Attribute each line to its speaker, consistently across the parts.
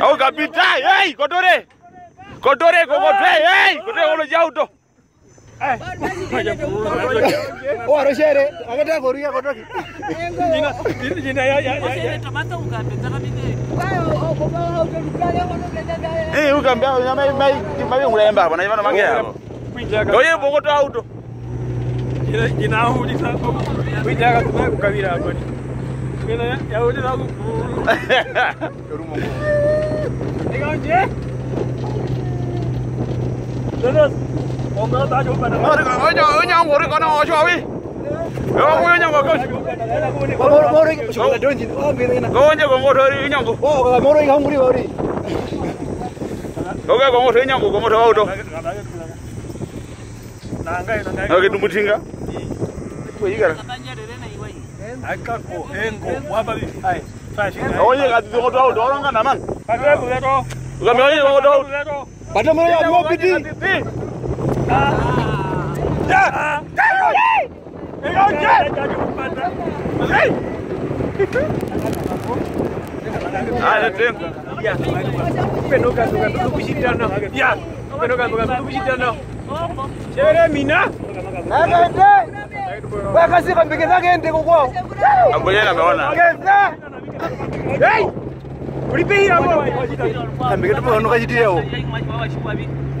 Speaker 1: Au
Speaker 2: kapita, hey, kotore. Kotore kokotwe, hey, kotore kolo jauto.
Speaker 3: warosha here akatanga kuruya kotoki
Speaker 2: ii ukambe mavingulemba apo naiva nomange yavo
Speaker 1: ndoyembo
Speaker 2: koto auto.
Speaker 4: Ndinauditakukavira
Speaker 1: apo yauditakurumo auto. jinahulisa kuitaka tumaye kukabira hapa ngena yaulisa ikaonje Dodos, ongea tajo bana.
Speaker 2: Onya onya ngori kono oshwawi. Yo
Speaker 1: moro
Speaker 3: moro shola donji oh mina ina
Speaker 2: Gonje kongotori nyongo.
Speaker 3: oh kaka moro ikanguri bari
Speaker 2: Oge auto.
Speaker 1: Nangai nangai. Oge
Speaker 2: dumutinga. Kuyigara.
Speaker 1: Akako engo wababi. Hai. Fashi.
Speaker 2: Oye kati komoto auto oronga na man.
Speaker 1: Pakeko leto.
Speaker 2: Ugambe oye komoto auto.
Speaker 1: Leto.
Speaker 3: bata ya mo piti
Speaker 2: Ayo, Tim.
Speaker 1: Iya. Penukan bukan dulu kusidana. Iya. Penukan bukan dulu kusidana. Cere mina.
Speaker 3: Nagende. Bakasi kambike nagende kokwa.
Speaker 2: Ambulela meona.
Speaker 3: Nagende.
Speaker 1: Hey! Ulipihira ngo.
Speaker 3: Kambike tupo onoka chitirawo.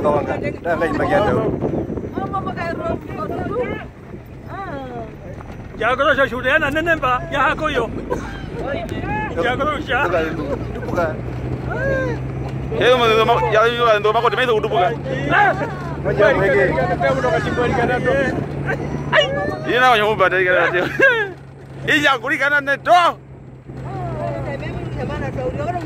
Speaker 3: Kawakan. Dah lain bagian tu.
Speaker 1: Ya kalau saya sudah nak nenek pak, ya aku yo.
Speaker 3: Ya kalau saya. Itu bukan.
Speaker 2: Hei, mana tu mak? Ya itu ada tu mak kau demi tu dupa. Ini nak yang apa dari kerja. Ini yang kuri kanan tu.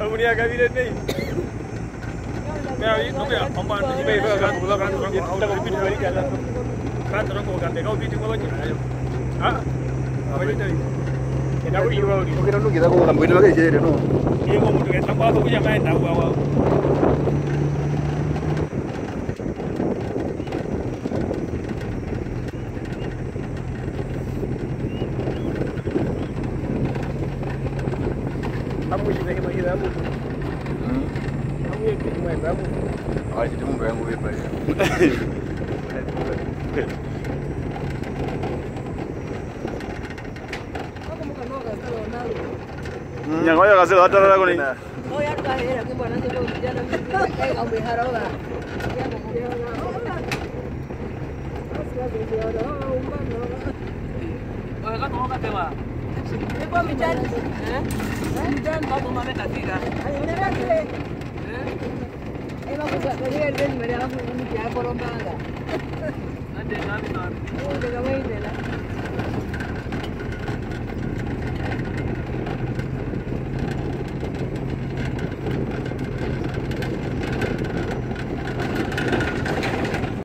Speaker 1: Kemudian kami dah ni. Kami tu ya, pembantu ni baik baik kan, bukan kan orang kita kau pintu balik jalan. Kan orang kau kan, kau pintu kau ni. Ah,
Speaker 3: apa itu?
Speaker 1: Kita kau ibu.
Speaker 3: Kita kau kita kau kau pintu balik jalan.
Speaker 1: Ia kau mungkin tak apa tu yang main tahu awak. bamushyizeho amashyira hamwe hamwe kumwenda hamwe
Speaker 3: aho gituma ngo yangu bepaye nyango
Speaker 2: yo gazelo atarara kuni
Speaker 5: oh ya tukahera kimbo nanje bo kijana mimi
Speaker 6: au biharola
Speaker 4: Oiga, ¿cómo que te va? Ipo mitani.
Speaker 6: Eh?
Speaker 4: Mitani babo mama kafika.
Speaker 6: Unarajile. Eh? Eba kusa kwa hiyo ndio nimelewa kwa mtu
Speaker 5: yako rombanga.
Speaker 4: Ndio ndio. Ndio kama ile la.